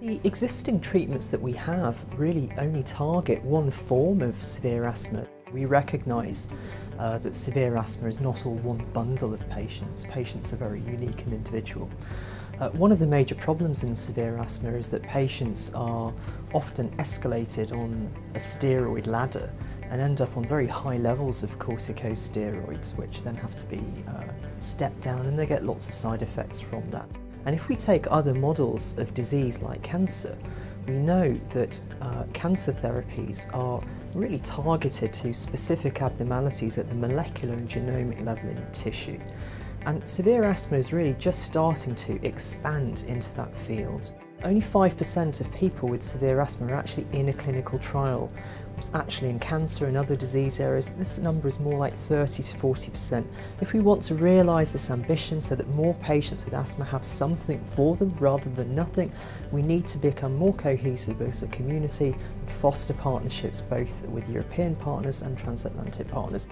The existing treatments that we have really only target one form of severe asthma. We recognise uh, that severe asthma is not all one bundle of patients. Patients are very unique and individual. Uh, one of the major problems in severe asthma is that patients are often escalated on a steroid ladder and end up on very high levels of corticosteroids, which then have to be uh, stepped down and they get lots of side effects from that. And if we take other models of disease like cancer, we know that uh, cancer therapies are really targeted to specific abnormalities at the molecular and genomic level in tissue. And severe asthma is really just starting to expand into that field. Only 5% of people with severe asthma are actually in a clinical trial. It's actually in cancer and other disease areas, this number is more like 30 to 40%. If we want to realise this ambition so that more patients with asthma have something for them rather than nothing, we need to become more cohesive as a community and foster partnerships both with European partners and transatlantic partners.